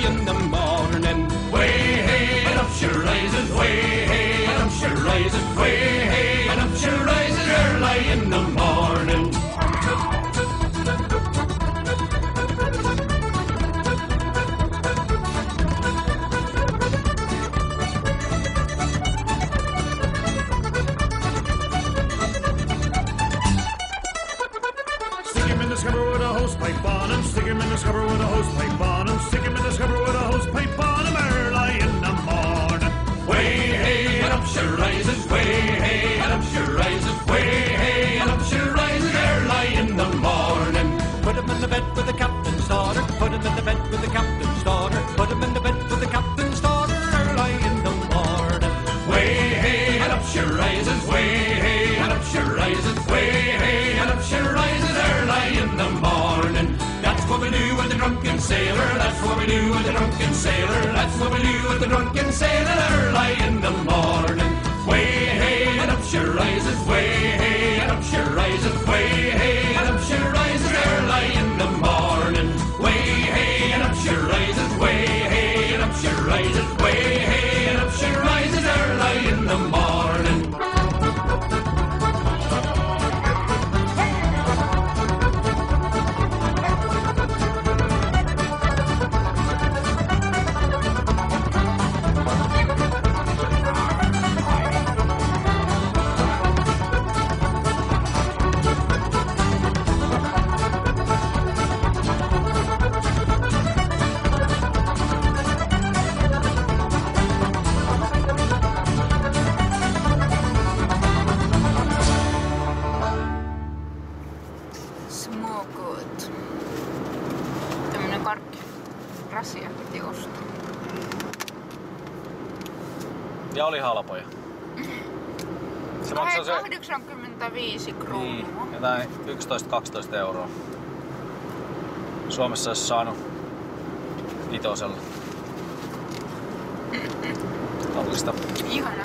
early in the morning. Way hey and up she rises, way hey and up she rises, way hey and up she rises early in the morning. Stick him in the scupper with a hose pipe on him. Stick him in the scupper with a hose pipe on him. Stick way hey and up she rises, way hey and up she rises early in the morning. Put him in the bed with the captain's daughter, put him in the bed with the captain's daughter, put him in the bed with the captain's daughter early in the morning. Way hey and up she rises, way hey and up she rises, way hey and up she rises early in the morning. That's what we do with the drunken sailor. That's what we do with the drunken sailor. That's what we do with the drunken sailor early in the morning. Smokeout. Tämmönen karkki. Rasia piti ostaa. Ja oli halpoja. Se maksaa se 85 kruunua. niin, jotain 11-12 euroa. Suomessa olisi saanut vitosella. Kallista. Ihana